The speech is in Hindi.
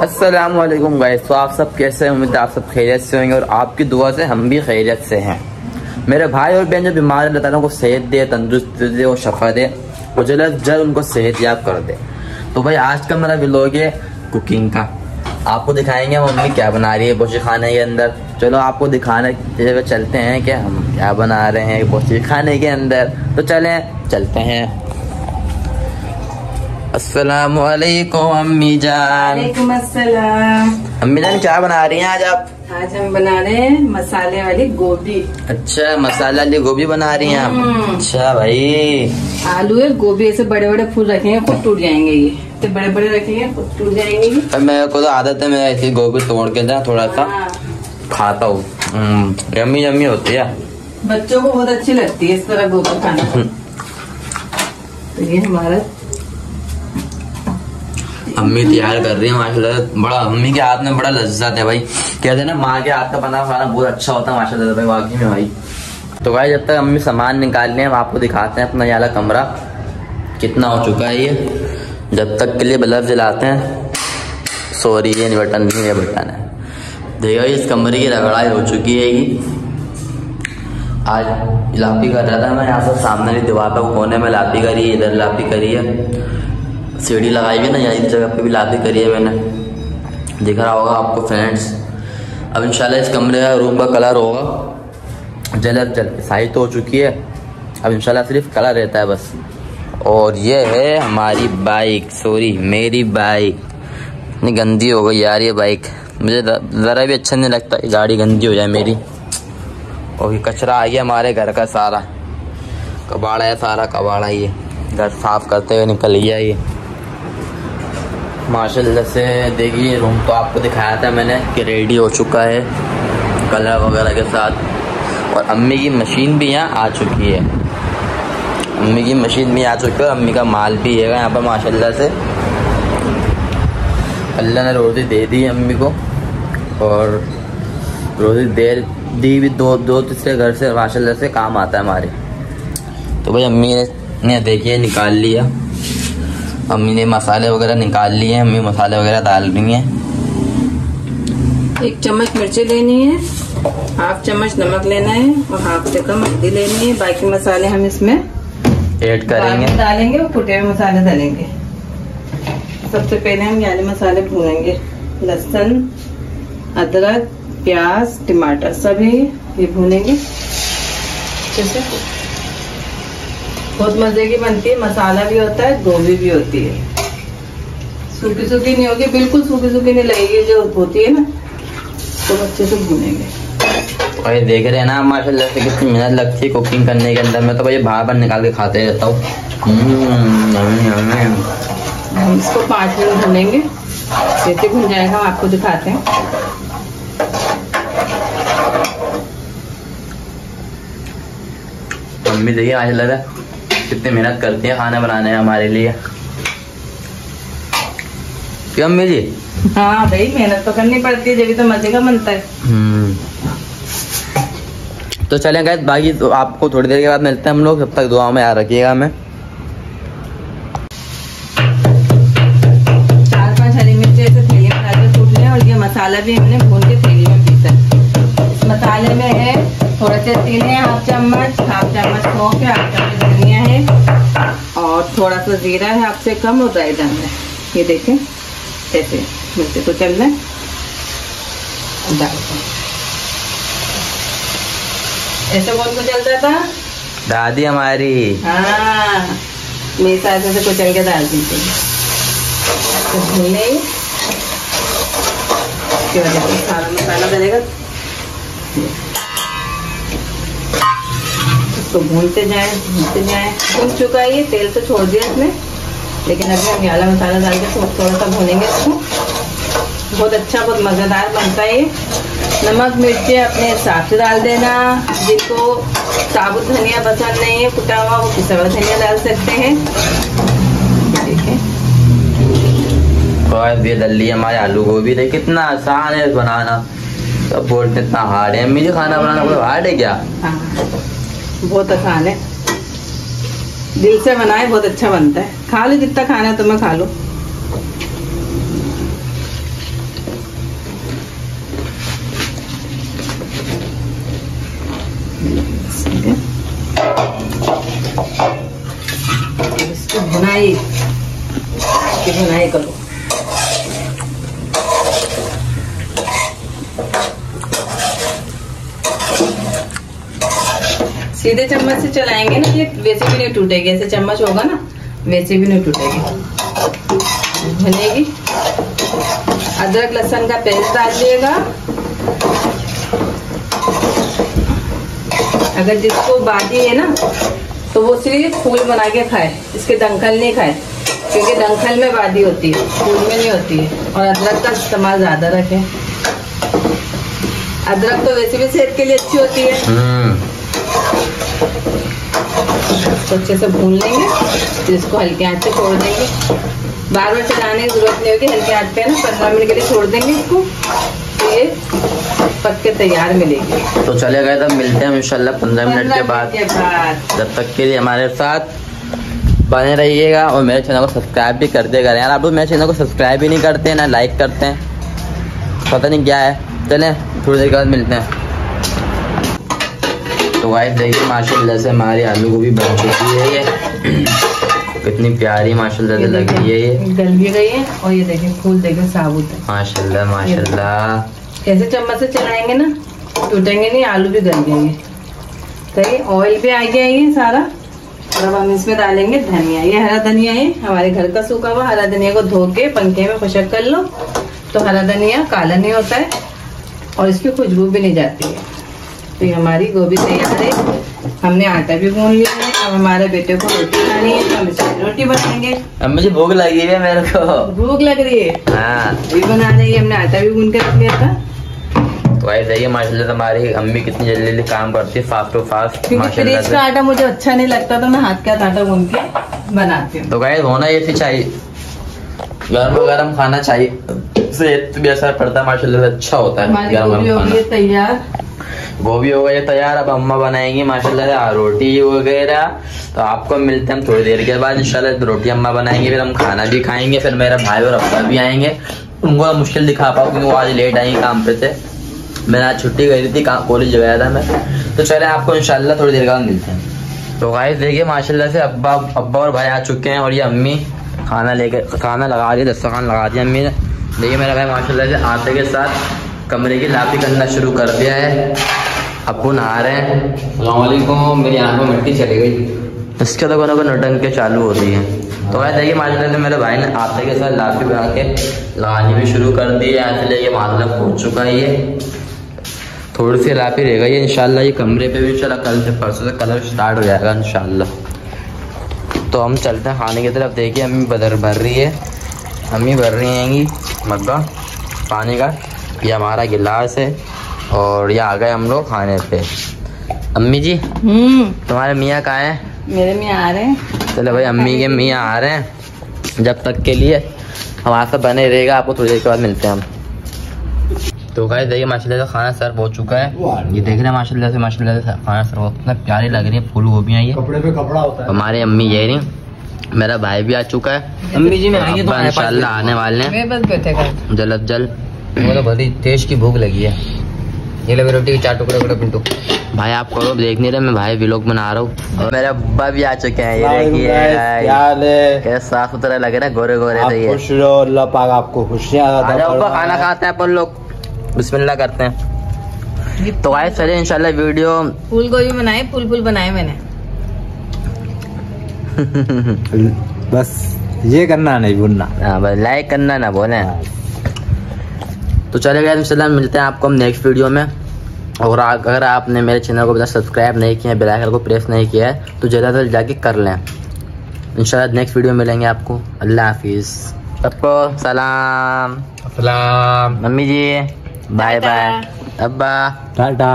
असलम गाइस तो आप सब कैसे हैं? उम्मीद है आप सब खैरियत से होंगे और आपकी दुआ से हम भी खैरियत से हैं। मेरे भाई और बहन जो बीमार है, अल्लाह उनको सेहत दे, तंदुरुस्त दे और शफा दे और जल्द जल्द उनको सेहत याब कर दे। तो भाई, आज का मेरा व्लॉग है कुकिंग का। आपको दिखाएँगे मम्मी क्या बना रही है बोशी खाने के अंदर। चलो आपको दिखाने जगह चलते हैं कि हम क्या बना रहे हैं बोशी खाने के अंदर। तो चलें, चलते हैं। अस्सलाम वालेकुम अम्मी जान अम्मी जान क्या बना रही हैं आज आप आज हम बना रहे हैं मसाले वाली गोभी अच्छा मसाला वाली गोभी बना रही हैं आप। अच्छा भाई आलू है गोभी ऐसे बड़े बड़े फूल रखेंगे खुद टूट जाएँगे ये तो बड़े बड़े रखेंगे खुद टूट जाएँगे मेरे को तो आदत है मैं ऐसी गोभी तोड़ के ना थोड़ा सा खाता हूँ यम्मी यम्मी होती है बच्चों को बहुत अच्छी लगती है इस तरह गोभी खाना। तो ये हमारा अम्मी तैयार कर रही है, माशाल्लाह। बड़ा, अम्मी के हाथ में बड़ा लज्जत है भाई। कहते हैं ना, माँ के हाथ का बना खाना बहुत अच्छा होता है, माशाल्लाह, भाई, वाकई में भाई। तो भाई, जब तक अम्मी सामान निकाल हैं, हम आपको दिखाते हैं अपना ये वाला कमरा। कितना हो चुका है ये। जब तक के लिए बल्ब जलाते हैं। सॉरी ये बटन नहीं ये बटन है। देखो, इस कमरे की रगड़ाई हो चुकी है ये। आज लापी कर रहा था मैं, यहाँ से सामने दीवार पर कोने में लापी करी है, इधर लापी करी है। सीढ़ी लगाई हुई ना यहाँ इस जगह पे भी लापी करी है मैंने। दिख रहा होगा आपको फ्रेंड्स अब इंशाल्लाह इस कमरे का रूम का कलर होगा। जल्द जल्द साइज़ तो हो चुकी है। अब इंशाल्लाह सिर्फ़ कलर रहता है बस। और ये है हमारी बाइक सॉरी मेरी बाइक इतनी गंदी हो गई यार ये बाइक मुझे ज़रा भी अच्छा नहीं लगता गाड़ी गंदी हो जाए मेरी। और ये कचरा आ गया हमारे घर का सारा। कबाड़ा है सारा, कबाड़ा ये। घर साफ़ करते हुए निकल गया ये। माशाल्लाह से देखिए, रूम तो आपको दिखाया था मैंने कि रेडी हो चुका है कलर वगैरह के साथ। और अम्मी की मशीन भी यहाँ आ चुकी है। अम्मी की मशीन भी आ चुकी है अम्मी का माल भी है यहाँ पर, माशाल्लाह से। अल्लाह ने रोज़ी दे दी अम्मी को। और रोज़ी दे दी भी दो दो तीसरे घर से, माशाल्लाह से काम आता है हमारे। तो भाई अम्मी ने देखिए, निकाल लिया। अम्मी ने मसाले वगैरह निकाल लिए हैं अम्मी मसाले वगैरह डाल रही हैं। एक चम्मच मिर्ची लेनी है हाफ़ चम्मच नमक लेना है और हाफ़ से कम हल्दी लेनी है। बाकी मसाले हम इसमें ऐड करेंगे। डालेंगे और कुटे हुए मसाले डालेंगे। सबसे पहले हम यानी मसाले भूनेंगे। लहसुन अदरक प्याज टमाटर सभी ये भूनेंगे। जैसे बहुत मज़े की बनती है मसाला भी होता है गोभी भी होती है। सूखी सूखी नहीं होगी बिल्कुल सूखी सूखी नहीं लगेगी जो होती है ना तो अच्छे से भूनेंगे। और ये देख रहे हैं ना माशाल्लाह से कितनी मेहनत लगती है कुकिंग करने के अंदर। मैं तो भाई बार बार निकाल के खाते रहता हूँ। Hmm, yummy, yummy. हम इसको पाँच मिनट भूनेंगे। जैसे भून जाएगा हम आपको दिखाते हैं। मम्मी देखिए माशाल्लाह से। कितनी मेहनत करती है खाना बनाने हमारे लिए क्यों अम्मी जी हाँ भाई मेहनत तो करनी पड़ती है जब तो मज़े का बनता है हम्म। तो चलें गए बाकी तो आपको थोड़ी देर के बाद मिलते हैं हम लोग तब तक दुआ में याद रखिएगा हमें चार पाँच हरी मिर्ची ऐसे थैली में डाल के कूट लें और ये मसाला भी हमने भून के थैली में पीसा है। इस मसाले में है थोड़े से तेल है हाफ़ चम्मच हाफ़ चम्मच सौंफ है हाफ़ चम्मच थोड़ा सा जीरा है आपसे कम और ड्राई डालना है ये देखें ऐसे मिर्ची को चल रहा। ऐसे कौन को चलता था? दादी हमारी। हाँ मेरे साथ ऐसे कुचल के डाल दीजिए। तो भूने उसके बाद सारा मसाला डलेगा इसको भूनते जाएँ भूनते जाएँ। भून चुका है ये तेल तो छोड़ दिया इसने। लेकिन अभी हम याला मसाला डाल के थोड़ा सा भूनेंगे इसको। बहुत अच्छा बहुत मज़ेदार बनता है ये। नमक मिर्ची अपने हिसाब से डाल देना। जिनको साबुत धनिया पसंद नहीं है कुटा हुआ वो पिसा हुआ धनिया डाल सकते हैं। और ये दल्ली हमारे आलू गोभी देख कितना आसान है बनाना। सब बोलते इतना हार्ड है। मुझे खाना बनाना कोई हार्ड है क्या? हाँ। बहुत आसान है। दिल से बनाए, बहुत अच्छा बनता है। खा लो, जितना खाना है तो मैं खा लो। इसको भुनाई इसकी भुनाई करो। सीधे चम्मच से चलाएँगे ना ये, वैसे भी नहीं टूटेगी, ऐसे चम्मच होगा ना, वैसे भी नहीं टूटेगी। अदरक लहसुन का पेस्ट डालिएगा अगर जिसको बादी है ना तो वो सिर्फ़ फूल बना के खाए, इसके दंखल नहीं खाए, क्योंकि दंखल में बादी होती है, फूल में नहीं होती है, और अदरक का इस्तेमाल ज़्यादा रखें। अदरक तो वैसे भी सेहत के लिए अच्छी होती है। तो अच्छे से भून लेंगे फिर इसको हल्के आँच पे छोड़ देंगे। बार बार चलाने की ज़रूरत नहीं होगी हल्के आँच पे ना पंद्रह मिनट के लिए छोड़ देंगे इसको तो ये पक के तैयार मिलेगी। तो चले गए तब मिलते हैं इंशाल्लाह पंद्रह मिनट के बाद। जब तक के लिए हमारे साथ बने रहिएगा और मेरे चैनल को सब्सक्राइब भी कर देगा यार आप लोग मेरे चैनल को सब्सक्राइब भी नहीं करते हैं ना लाइक करते हैं। पता नहीं क्या है। चलें थोड़ी देर के बाद मिलते हैं। तो गाइस देखिए माशाल्लाह से हमारी आलू गोभी बन चुकी है ये। कितनी प्यारी माशाल्लाह से लग रही है ये। गल भी गई है और ये देखें फूल देखें साबुत है। माशाल्लाह माशाल्लाह। ऐसे चम्मच से चलाएँगे ना टूटेंगे नहीं आलू भी गल जाएँगे। सही ऑयल भी आ गया ये सारा। और अब हम इसमें डालेंगे धनिया। ये हरा धनिया है हमारे घर का सूखा हुआ हरा धनिया को धो के पंखे में खुशक कर लो। तो हरा धनिया काला नहीं होता है और इसकी खुशबू भी नहीं जाती है। तो ये हमारी गोभी तैयार है। हमने आटा भी गूंद लिया है। अब हमारे बेटे को रोटी खानी है तो हम इसकी रोटी बनाएँगे। अब मुझे भूख लगी है मेरे को। भूख लग रही है? हाँ। अभी बना रही है हमने आटा भी गूंद के रख लिया था। तो माशाल्लाह हमारी अम्मी कितनी जल्दी जल्दी काम करती है फास्ट टू फास्ट फ्रिज का आटा मुझे अच्छा नहीं लगता तो मैं हाथ का आटा गूंद के बनाती हूँ। तो गाइस होना ये चाहिए गर्म गर्म खाना चाहिए सेहत भी असर पड़ता है माशाल्लाह अच्छा होता है गर्म गर्म खाना। है तैयार। गोभी हो गई तैयार। अब अम्मा बनाएँगी माशाल्लाह से आ, रोटी वगैरह। तो आपको मिलते हैं हम थोड़ी देर के बाद इंशाल्लाह रोटी अम्मा बनाएँगी फिर हम खाना भी खाएँगे फिर मेरा भाई और अब्बा भी आएँगे। उनको मुश्किल दिखा पाऊँ क्योंकि वो आज लेट आएँगे काम पे से मैंने आज छुट्टी गई थी कॉलेज गया था मैं। तो चले आपको इंशाल्लाह थोड़ी देर के बाद मिलते हैं। तो गाइस देखिए माशाल्लाह से अब्बा अब्बा और भाई आ चुके हैं और ये अम्मी खाना लेकर खाना लगा दिया दस्तरखान लगा दिया अम्मी ने। देखिए मेरा भाई माशाल्लाह से आटे के साथ कमरे की लापी करना शुरू कर दिया है। अब्बू नहा रहे हैं? वालेकुम मेरी आँख में मिट्टी चली गई। इसके तो कोनो को नौटंकी चालू हो रही है। तो वह देखिए माशाल्लाह से मेरे भाई ने आटे के साथ लापी बना के लगानी भी शुरू कर दी है। यहाँ से लेके माशाल्लाह पहुँच चुका है ये। थोड़ी सी लाफी रह गई है इंशाल्लाह ये कमरे पे भी चला कल से परसों से कलर स्टार्ट हो जाएगा इंशाल्लाह। तो हम चलते हैं खाने की तरफ़ देखिए अम्मी बदर भर रही है। अम्मी भर रही हैंगी मग्गा पानी का। ये हमारा गिलास है। और ये आ गए हम लोग खाने पे। अम्मी जी हम्म। तुम्हारे मियाँ कहाँ हैं? मेरे में आ रहे हैं। चलो भाई अम्मी के मियाँ आ रहे हैं। जब तक के लिए हमारे साथ बने रहेगा आपको थोड़ी देर के बाद मिलते हैं हम। तो गाय देखिए माशाल्लाह से खाना सर्व हो चुका है। ये देख रहे हैं माशाल्लाह से माशाल्लाह से खाना सर्व हो कितना प्यारी लग रही है फूल गोभियाँ ये। कपड़े पे कपड़ा होता है। हमारे अम्मी ये रही। मेरा भाई भी आ चुका है। अम्मी जी मैं इंशाल्लाह आने वाले हैं। जल्द जल्द। वो तो बड़ी तेज की भूख लगी है। ये ले रोटी के चार टुकड़े टुकड़े पिंटू। भाई आप करो देख नहीं रहे मैं भाई व्लॉग बना रहा हूँ। और मेरे अब्बा भी आ चुके हैं ये देखिए क्या हाल है? कैसे साफ़ सुथरा लगे ना गोरे गोरे आप से ये। खुश रहो अल्लाह पाक आपको खुशियाँ। खाना खाते हैं अपन लोग। बिस्मिल्लाह करते हैं। तो आए चले इंशाल्लाह वीडियो। फूल गोभी बनाए फूल फूल बनाए मैंने। बस ये करना नहीं भूलना। हाँ लाइक करना ना बोले तो चले गए इंशाल्लाह मिलते हैं आपको हम नेक्स्ट वीडियो में। और अगर आपने मेरे चैनल को अभी तक सब्सक्राइब नहीं किया है बेल आइकन को प्रेस नहीं किया है तो जल्द से जल्द जाके कर लें। इंशाल्लाह नेक्स्ट वीडियो में मिलेंगे आपको। अल्लाह हाफिज़। सबको सलाम। सलाम। मम्मी जी बाय बाय। अब्बा। टाटा।